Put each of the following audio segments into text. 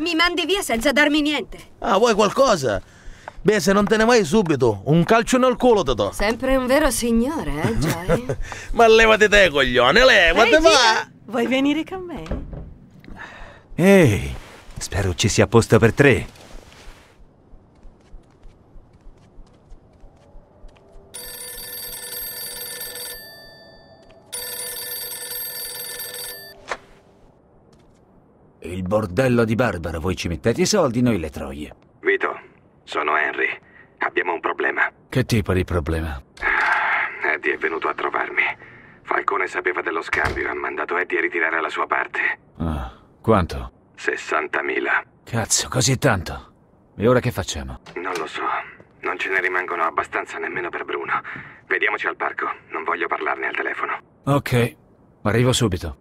Mi mandi via senza darmi niente. Ah, vuoi qualcosa? Beh, se non te ne vai subito, un calcio nel culo te do. Sempre un vero signore, eh, Joy? Ma levati te, coglione, levati, Ehi, va! Gina, Vuoi venire con me? Ehi, spero ci sia posto per tre. Il bordello di Barbara, voi ci mettete i soldi, noi le troie. Vito, sono Henry. Abbiamo un problema. Che tipo di problema? Eddie è venuto a trovarmi. Falcone sapeva dello scambio e ha mandato Eddie a ritirare la sua parte. Ah, quanto? 60.000. Cazzo, così tanto. E ora che facciamo? Non lo so. Non ce ne rimangono abbastanza nemmeno per Bruno. Vediamoci al parco. Non voglio parlarne al telefono. Ok, arrivo subito.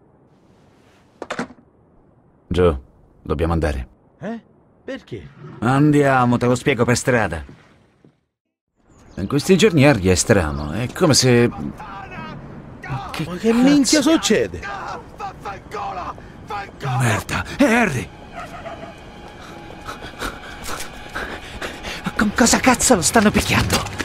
Joe, dobbiamo andare. Eh? Perché? Andiamo, te lo spiego per strada. In questi giorni Harry è strano, è come se... Ma che minchia succede? Merda, è Harry! Con cosa cazzo lo stanno picchiando?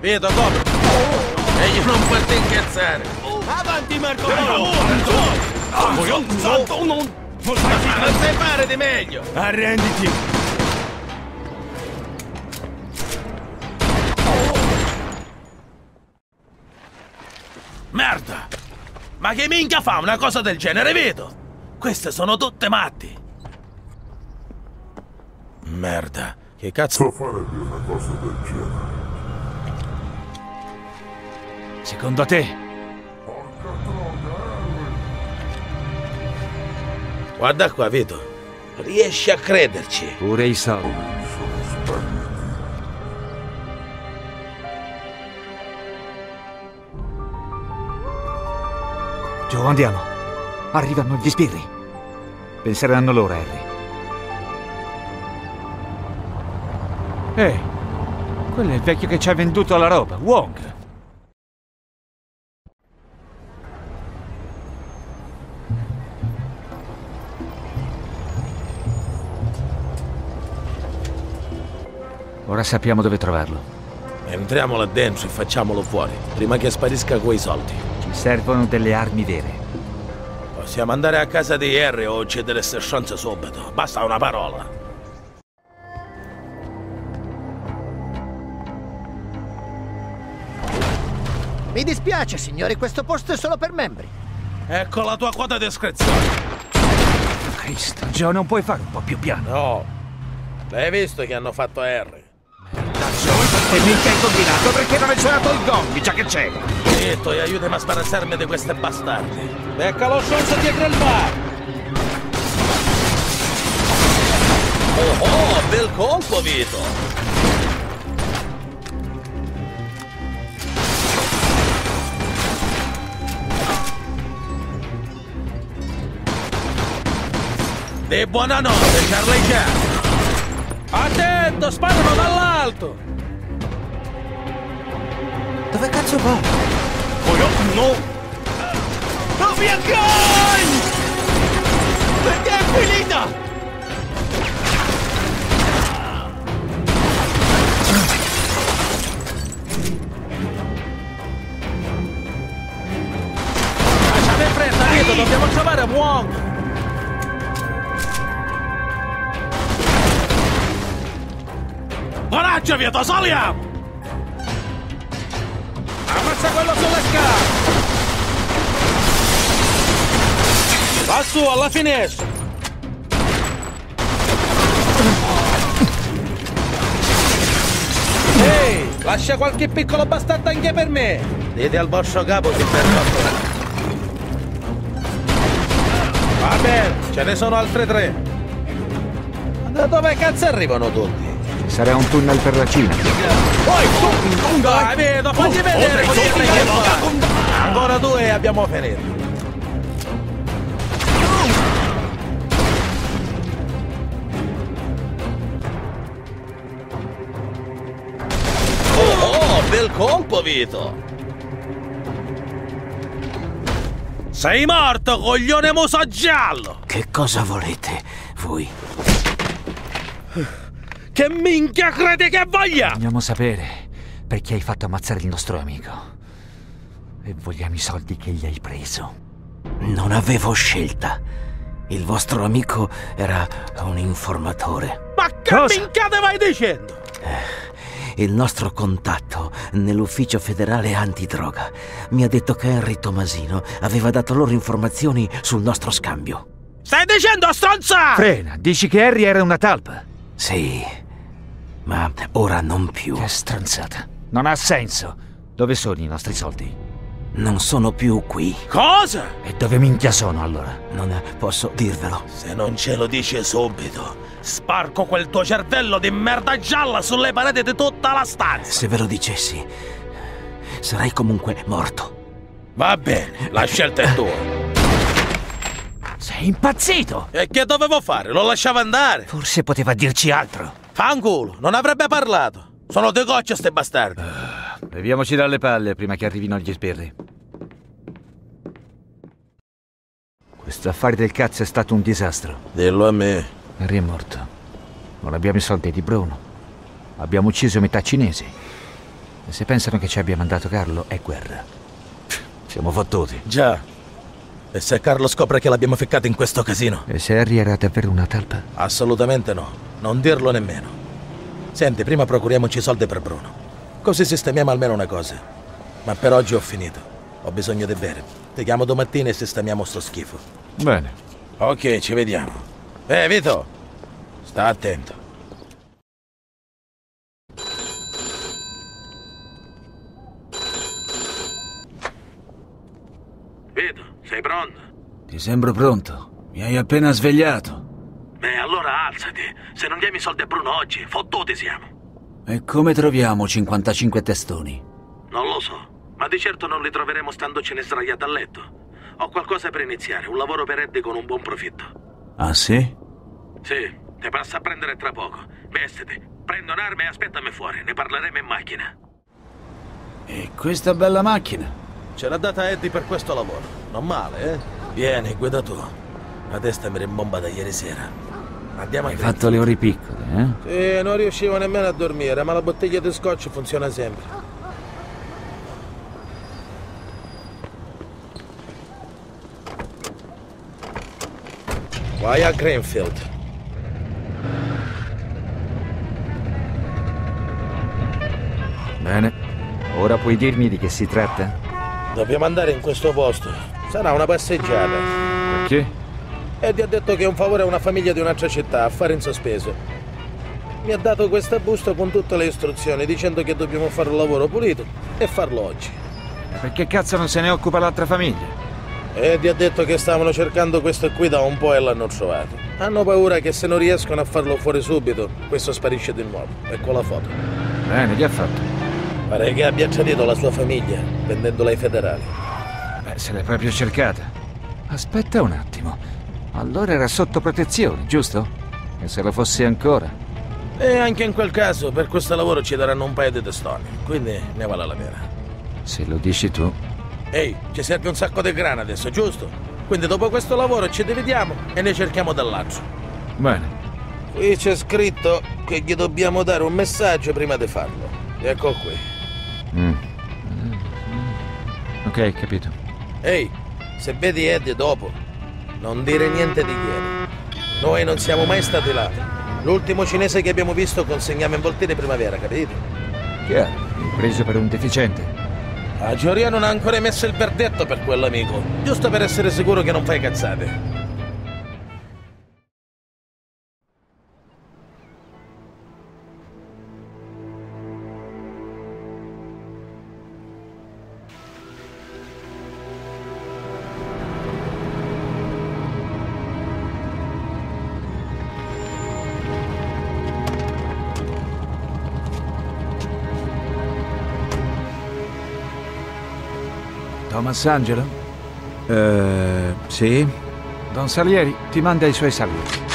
Vito, copri! E io non posso incazzare! Avanti Marco Polo! Santo non... Ma non sai fare di meglio! Arrenditi! Merda! Ma che minchia fa una cosa del genere, vedo? Queste sono tutte matti! Merda, che cazzo... Secondo te? Guarda qua, Vito. Riesci a crederci? Pure i soldi. Joe, andiamo. Arrivano gli sbirri. Penseranno loro, Harry. Ehi, quello è il vecchio che ci ha venduto la roba, Wong. Ora sappiamo dove trovarlo. Entriamo là dentro e facciamolo fuori, prima che sparisca quei soldi. Ci servono delle armi vere. Possiamo andare a casa di Harry o uccidere ste stronze subito. Basta una parola. Mi dispiace, signori, questo posto è solo per membri. Ecco la tua quota di discrezione. Cristo, Joe, non puoi fare un po' più piano. No. L'hai visto che hanno fatto Harry? E mica hai combinato perché non hai suonato il gong, già che c'è. Zitto e aiutami a sbarazzarmi di queste bastardi. Becca lo stronzo dietro il bar. Oh oh, bel colpo, Vito. Di buonanotte, Charlie Chan. Attento, sparano dall'alto. Dove cazzo va? no! Oh mio gun! Perché è finita? Lasciami in fretta, Vito, dobbiamo trovare Wong. Coraggio, Vito, saliamo! Ammazza quello sulle scale! Va su, alla finestra! Ehi, lascia qualche piccolo bastardo anche per me! Dite al vostro capo che per fatto. Va bene, ce ne sono altre tre. Da dove cazzo arrivano tutti? Sarà un tunnel per la Cina. Dai, vedo, fagli vedere cosa stai facendo. Ancora due e abbiamo finito. Oh, oh, bel colpo, Vito. Sei morto, coglione muso giallo! Che cosa volete voi? Che minchia credi che voglia? Vogliamo sapere perché hai fatto ammazzare il nostro amico. E vogliamo i soldi che gli hai preso. Non avevo scelta. Il vostro amico era un informatore. Ma che Cosa? minchiate vai dicendo? Il nostro contatto nell'ufficio federale antidroga mi ha detto che Henry Tomasino aveva dato loro informazioni sul nostro scambio. Stai dicendo stronza? Frena, dici che Harry era una talpa. Sì, ma ora non più. Che stronzata. Non ha senso. Dove sono i nostri soldi? Non sono più qui. Cosa? E dove minchia sono allora? Non posso dirvelo. Se non ce lo dici subito, sparco quel tuo cervello di merda gialla sulle pareti di tutta la stanza. Se ve lo dicessi, sarei comunque morto. Va bene, la scelta è tua. Sei impazzito! E che dovevo fare? Lo lasciavo andare? Forse poteva dirci altro. Fanculo, non avrebbe parlato. Sono de gocce ste bastardi. Leviamoci dalle palle prima che arrivino gli sbirri. Questo affare del cazzo è stato un disastro. Dillo a me. Harry è morto. Non abbiamo i soldi di Bruno. Abbiamo ucciso metà cinesi. E se pensano che ci abbia mandato Carlo, è guerra. Siamo fottuti. Già. E se Carlo scopre che l'abbiamo ficcata in questo casino? E se Harry era davvero una talpa? Assolutamente no. Non dirlo nemmeno. Senti, prima procuriamoci i soldi per Bruno. Così sistemiamo almeno una cosa. Ma per oggi ho finito. Ho bisogno di bere. Ti chiamo domattina e sistemiamo sto schifo. Bene. Ok, ci vediamo. Eh, Vito! Sta attento. Vito, sei pronto? Ti sembro pronto. Mi hai appena svegliato. Beh, allora alzati. Se non diamo i soldi a Bruno oggi, fottuti siamo. E come troviamo 55 testoni? Non lo so, ma di certo non li troveremo standocene sdraiati a letto. Ho qualcosa per iniziare, un lavoro per Eddie con un buon profitto. Ah sì? Sì, ti passa a prendere tra poco. Vestiti, prendo un'arma e aspettami fuori, ne parleremo in macchina. E questa bella macchina? Ce l'ha data Eddie per questo lavoro. Non male, eh? Vieni, guida tu. La testa mi rimbomba da ieri sera. Andiamo Hai fatto le ore piccole, eh? Sì, non riuscivo nemmeno a dormire, ma la bottiglia di scotch funziona sempre. Vai a Greenfield. Bene. Ora puoi dirmi di che si tratta? Dobbiamo andare in questo posto. Sarà una passeggiata. Perché? E ti ha detto che è un favore a una famiglia di un'altra città, affare in sospeso. Mi ha dato questa busta con tutte le istruzioni, dicendo che dobbiamo fare un lavoro pulito e farlo oggi. E perché cazzo non se ne occupa l'altra famiglia? E ti ha detto che stavano cercando questo qui da un po' e l'hanno trovato. Hanno paura che se non riescono a farlo fuori subito, questo sparisce di nuovo. Ecco la foto. Bene, che ha fatto? Pare che abbia tradito la sua famiglia, vendendola ai federali. Beh, se l'hai proprio cercata. Aspetta un attimo. Allora era sotto protezione, giusto? E se lo fosse ancora? E anche in quel caso, per questo lavoro ci daranno un paio di testoni, quindi ne vale la pena. Se lo dici tu. Ehi, ci serve un sacco di grana adesso, giusto? Quindi dopo questo lavoro ci dividiamo e ne cerchiamo dell'altro. Bene. Qui c'è scritto che gli dobbiamo dare un messaggio prima di farlo. Ecco qui. Mm. Ok, capito. Ehi, se vedi Eddie dopo, non dire niente di ieri. Noi non siamo mai stati là. L'ultimo cinese che abbiamo visto consegnava involtini primavera, capito? Chiaro. Mi preso per un deficiente. La giuria non ha ancora emesso il verdetto per quell'amico, giusto per essere sicuro che non fai cazzate. Thomas Angelo? Eh, sì? Don Salieri ti manda i suoi saluti.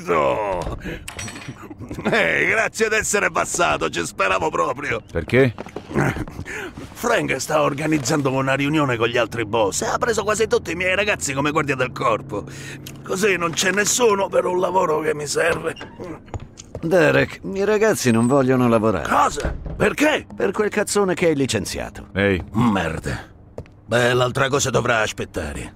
Vito! Ehi, grazie d'essere passato, ci speravo proprio. perché? Frank sta organizzando una riunione con gli altri boss e ha preso quasi tutti i miei ragazzi come guardia del corpo. Così non c'è nessuno per un lavoro che mi serve. Derek, i ragazzi non vogliono lavorare. Cosa? Perché? Per quel cazzone che hai licenziato. Ehi, Merda. Beh, l'altra cosa dovrà aspettare.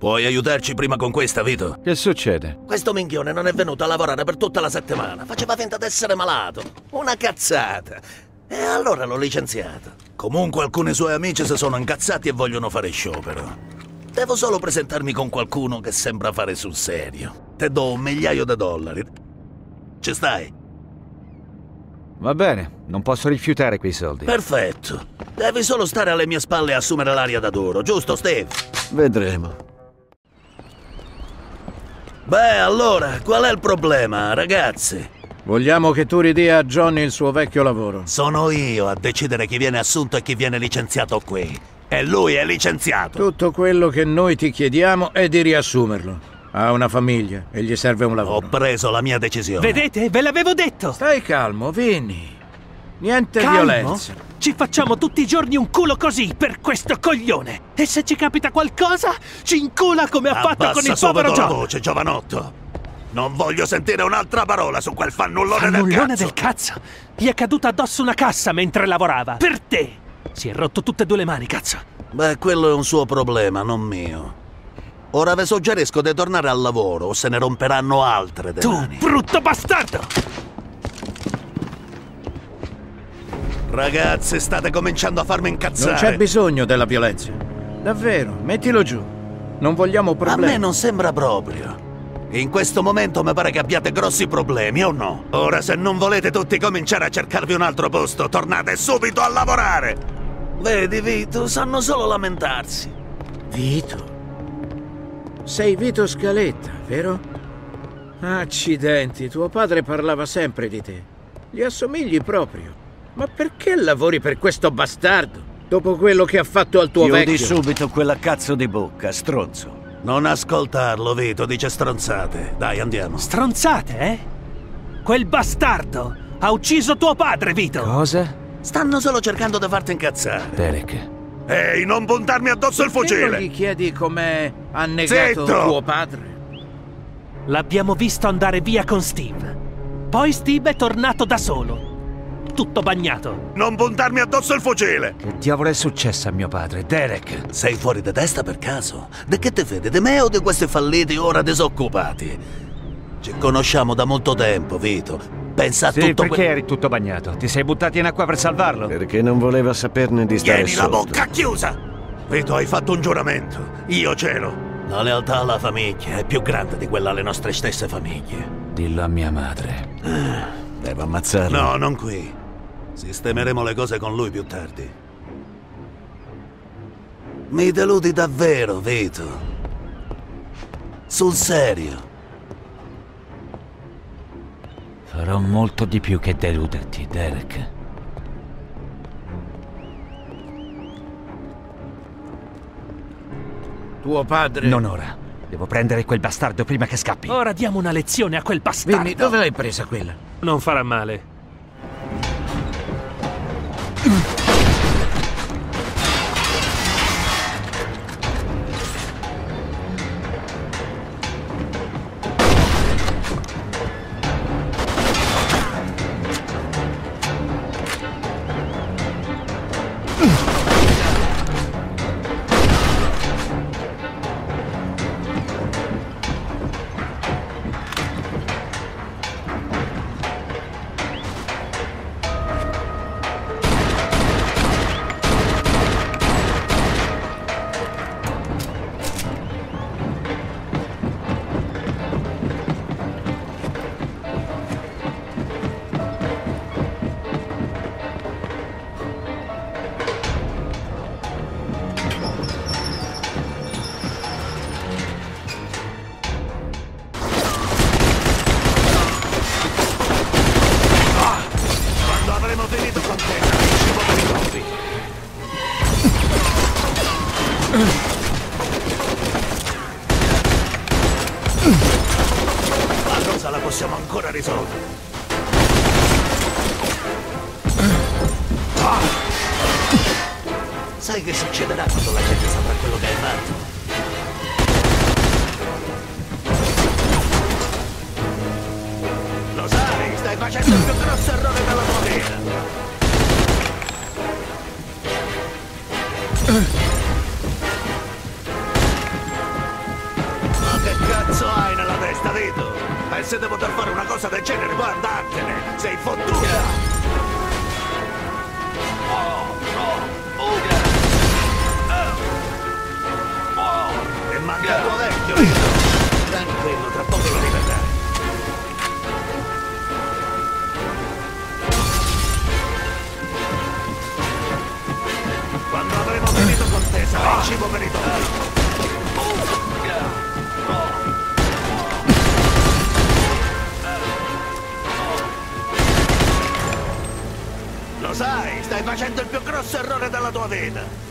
Puoi aiutarci prima con questa, Vito? che succede? Questo minchione non è venuto a lavorare per tutta la settimana. Faceva finta di essere malato. Una cazzata. E allora l'ho licenziato. Comunque alcuni suoi amici si sono incazzati e vogliono fare sciopero. Devo solo presentarmi con qualcuno che sembra fare sul serio. Te do un migliaio di dollari. Ci stai? Va bene, non posso rifiutare quei soldi. Perfetto. Devi solo stare alle mie spalle e assumere l'aria da duro, giusto, Steve? Vedremo. Beh, allora, qual è il problema, ragazzi? Vogliamo che tu ridia a Johnny il suo vecchio lavoro. Sono io a decidere chi viene assunto e chi viene licenziato qui. E lui è licenziato. Tutto quello che noi ti chiediamo è di riassumerlo. Ha una famiglia e gli serve un Ho lavoro. preso la mia decisione. Vedete? Ve l'avevo detto! Stai calmo, Vinny. Niente Calmo? violenza. Ci facciamo tutti i giorni un culo così per questo coglione! E se ci capita qualcosa, ci incula come ha fatto Abbassa con il povero la John! voce, giovanotto. Non voglio sentire un'altra parola su quel fannullone, Fannullone del cazzo. del cazzo! Gli è caduta addosso una cassa mentre lavorava! Per te! Si è rotto tutte e due le mani, cazzo! Beh, quello è un suo problema, non mio. Ora vi suggerisco di tornare al lavoro o se ne romperanno altre de Tu, brutto bastardo! Ragazzi, state cominciando a farmi incazzare. Non c'è bisogno della violenza. Davvero, mettilo giù. Non vogliamo A problemi. me non sembra proprio. In questo momento mi pare che abbiate grossi problemi, o no? Ora, se non volete tutti cominciare a cercarvi un altro posto, tornate subito a lavorare! Vedi, Vito, sanno solo lamentarsi. Vito? Sei Vito Scaletta, vero? Accidenti, tuo padre parlava sempre di te. Gli assomigli proprio. Ma perché lavori per questo bastardo? Dopo quello che ha fatto al tuo Chiudi vecchio? subito quella cazzo di bocca, stronzo. Non ascoltarlo, Vito, dice stronzate. Dai, andiamo. Stronzate, eh? Quel bastardo ha ucciso tuo padre, Vito! Cosa? Stanno solo cercando di farti incazzare. Derek. Ehi, non puntarmi addosso il Perché non fucile! gli chiedi come ha negato Zitto! tuo padre? L'abbiamo visto andare via con Steve. Poi Steve è tornato da solo. Tutto bagnato. Non puntarmi addosso il fucile! Che diavolo è successo a mio padre, Derek? Sei fuori di testa per caso? De che te vede? Di me o di questi falliti ora disoccupati? Ci conosciamo da molto tempo, Vito. Pensa a Sì, tutto perché eri tutto bagnato? Ti sei buttato in acqua per salvarlo? Perché non voleva saperne di stare Tieni la bocca chiusa! Vito, hai fatto un giuramento. Io c'ero. La lealtà alla famiglia è più grande di quella alle nostre stesse famiglie. Dillo a mia madre. Devo ammazzarlo. No, non qui. Sistemeremo le cose con lui più tardi. Mi deludi davvero, Vito. Sul serio. Farò molto di più che deluderti, Derek. Tuo padre... Non ora. Devo prendere quel bastardo prima che scappi. Ora diamo una lezione a quel bastardo. Vinny, dove l'hai presa quella? Non farà male. Ugh. Sai che succederà quando la gente saprà quello che hai fatto? Lo sai, stai facendo il più grosso errore della tua vita. Ma che cazzo hai nella testa, Vito? Pensi di poter fare una cosa del genere, poi andartene! Sei fottuta! Manca il tuo vecchio, Vito! Tranquillo, tra poco lo rivedrai. Quando avremo finito con te, sarai cibo per i topi. Lo sai, stai facendo il più grosso errore della tua vita.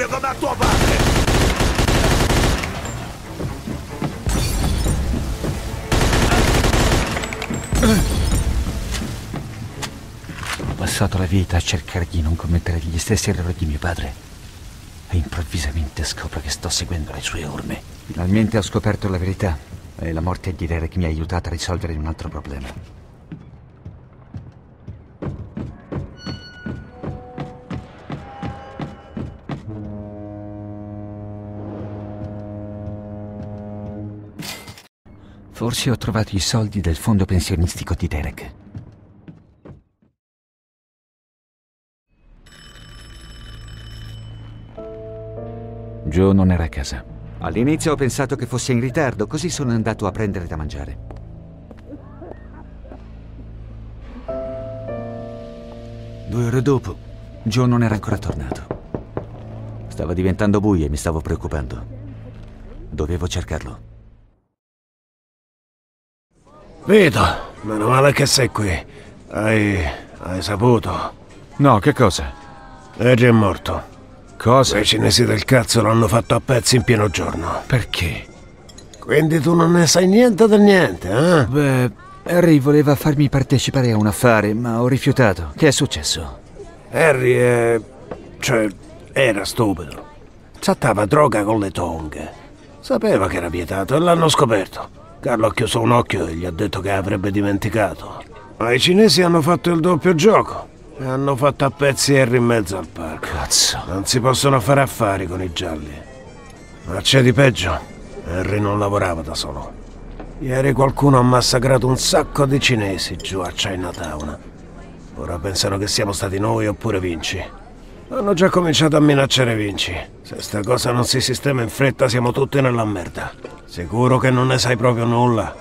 Proprio come a tuo padre! Ho passato la vita a cercare di non commettere gli stessi errori di mio padre. E improvvisamente scopro che sto seguendo le sue orme. Finalmente ho scoperto la verità. E la morte di Derek mi ha aiutato a risolvere un altro problema. Forse ho trovato i soldi del fondo pensionistico di Derek. Joe non era a casa. All'inizio ho pensato che fosse in ritardo, così sono andato a prendere da mangiare. Due ore dopo, Joe non era ancora tornato. Stava diventando buio e mi stavo preoccupando. Dovevo cercarlo. Vito, meno male che sei qui. Hai... hai saputo? No, che cosa? Harry è morto. Cosa? Quei cinesi del cazzo l'hanno fatto a pezzi in pieno giorno. Perché? Quindi tu non ne sai niente del niente, eh? Beh, Harry voleva farmi partecipare a un affare, ma ho rifiutato. Che è successo? Harry è... cioè... era stupido. Trattava droga con le tonghe. Sapeva che era vietato e l'hanno scoperto. Carlo ha chiuso un occhio e gli ha detto che avrebbe dimenticato. Ma i cinesi hanno fatto il doppio gioco. E hanno fatto a pezzi Harry in mezzo al parco. Cazzo. Non si possono fare affari con i gialli. Ma c'è di peggio. Harry non lavorava da solo. Ieri qualcuno ha massacrato un sacco di cinesi giù a Chinatown. Ora pensano che siamo stati noi oppure Vinci. Hanno già cominciato a minacciare Vinci. Se sta cosa non si sistema in fretta siamo tutti nella merda. Sicuro che non ne sai proprio nulla?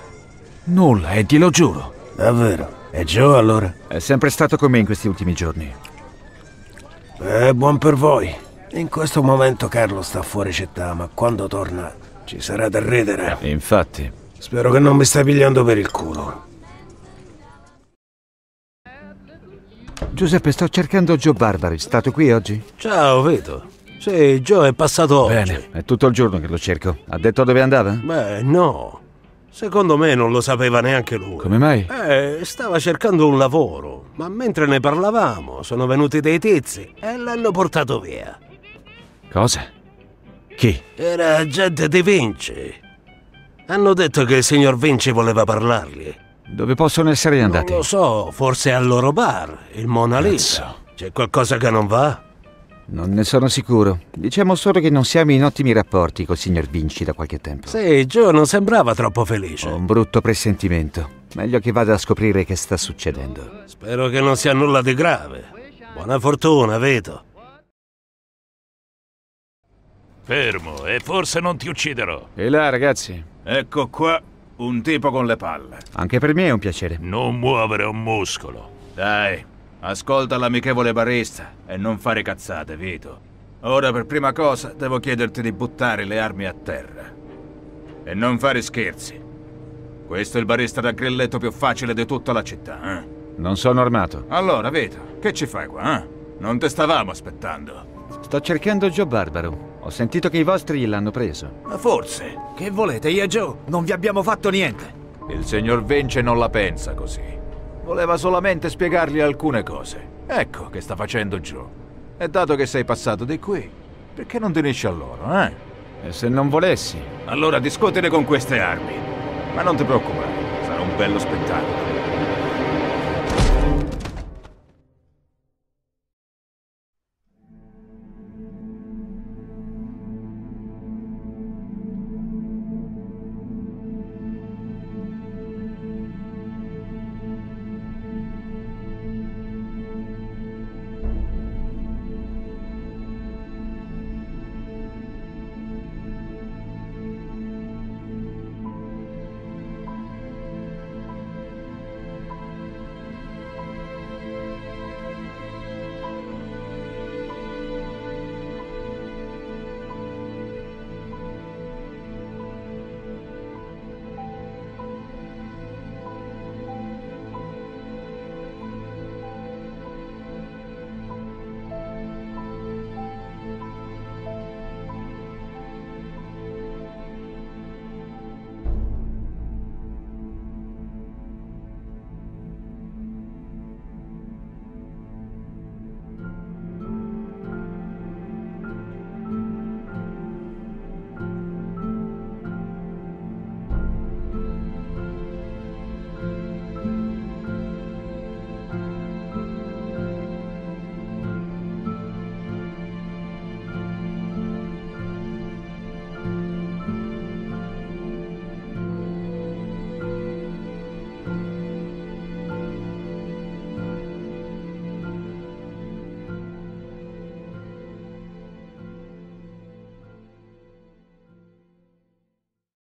Nulla, e lo giuro. Davvero? E Joe allora? È sempre stato con me in questi ultimi giorni. Eh, buon per voi. In questo momento Carlo sta fuori città, ma quando torna ci sarà da ridere. Infatti. Spero che non mi stai pigliando per il culo. Giuseppe, sto cercando Joe Barbari. È stato qui oggi? Ciao, Vito. Sì, Joe è passato oggi. Bene, è tutto il giorno che lo cerco. Ha detto dove andava? Beh, no. Secondo me non lo sapeva neanche lui. Come mai? Eh, stava cercando un lavoro, ma mentre ne parlavamo sono venuti dei tizi e l'hanno portato via. Cosa? Chi? Era gente di Vinci. Hanno detto che il signor Vinci voleva parlargli. Dove possono essere andati? Non lo so, forse al loro bar, il Mona Lisa. C'è qualcosa che non va? Non ne sono sicuro. Diciamo solo che non siamo in ottimi rapporti col signor Vinci da qualche tempo. Sì, Joe non sembrava troppo felice. Ho un brutto presentimento. Meglio che vada a scoprire che sta succedendo. Spero che non sia nulla di grave. Buona fortuna, Vito. Fermo, e forse non ti ucciderò. E là, ragazzi? Ecco qua un tipo con le palle. Anche per me è un piacere. Non muovere un muscolo. Dai, ascolta l'amichevole barista e non fare cazzate, Vito. Ora per prima cosa devo chiederti di buttare le armi a terra. E non fare scherzi. Questo è il barista da grilletto più facile di tutta la città, eh? Non sono armato. Allora, Vito, che ci fai qua, eh? Non te stavamo aspettando. Sto cercando Joe Barbaro. Ho sentito che i vostri l'hanno preso. Ma forse. Che volete, io e Joe? Non vi abbiamo fatto niente. Il signor Vince non la pensa così. Voleva solamente spiegargli alcune cose. Ecco che sta facendo Joe. E dato che sei passato di qui, perché non ti unisci a loro, eh? E se non volessi? Allora discutere con queste armi. Ma non ti preoccupare, sarà un bello spettacolo.